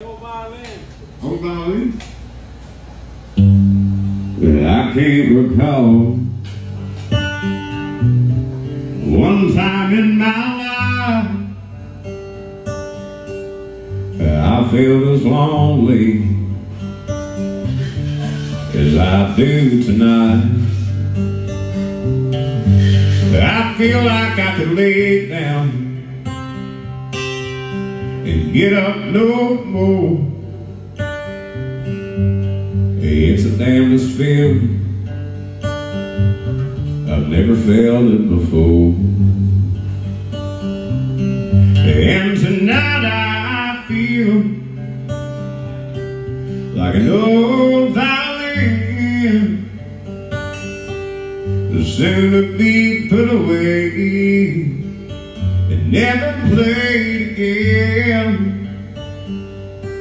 Old violin. Old violin? Well, I can't recall one time in my life I felt as lonely as I do tonight. I feel like I could lay down and get up no more. It's the damnedest feeling. I've never felt it before. And tonight I feel like an old violin soon to be put away and never played again.